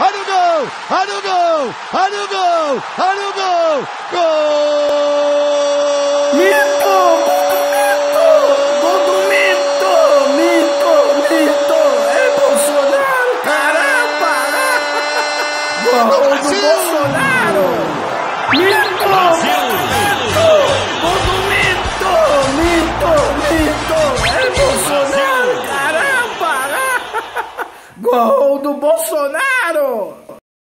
olha o gol, olha o gol, olha o gol, olha o gol, gol! Mito, gol do Mito, Mito, Mito, é Bolsonaro, Gol do Bolsonaro!